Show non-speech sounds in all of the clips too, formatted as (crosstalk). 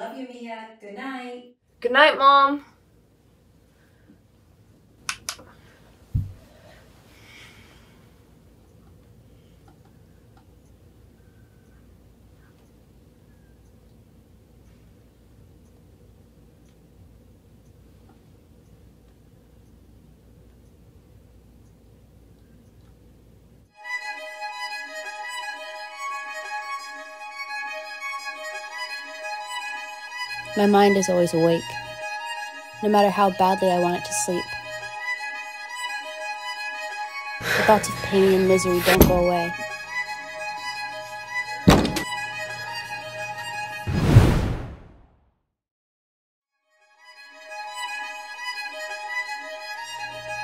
love you, Mia. Good night. Good night, Mom. My mind is always awake, no matter how badly I want it to sleep. The thoughts of pain and misery don't go away.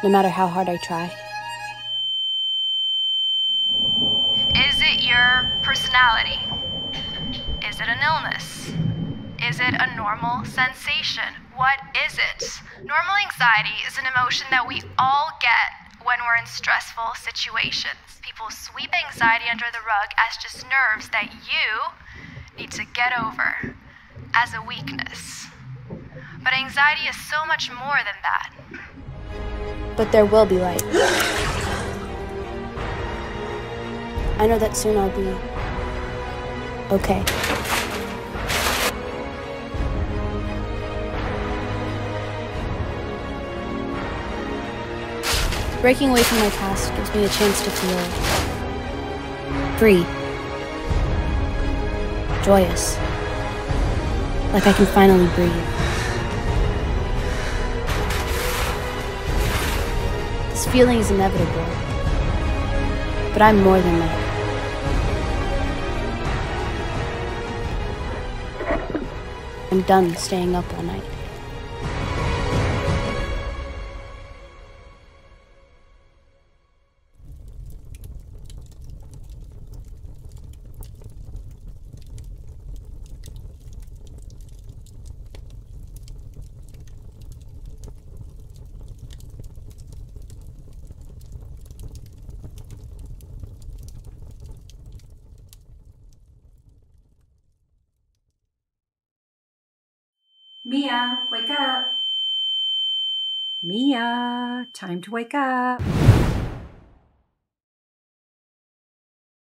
No matter how hard I try. Is it your personality? Is it an illness? Is it a normal sensation? What is it? Normal anxiety is an emotion that we all get when we're in stressful situations. People sweep anxiety under the rug as just nerves that you need to get over as a weakness. But anxiety is so much more than that. But there will be light. (gasps) I know that soon I'll be okay. Breaking away from my past gives me a chance to feel free, joyous, like I can finally breathe. This feeling is inevitable, but I'm more than that. I'm done staying up all night. Mia, wake up. Mia, time to wake up.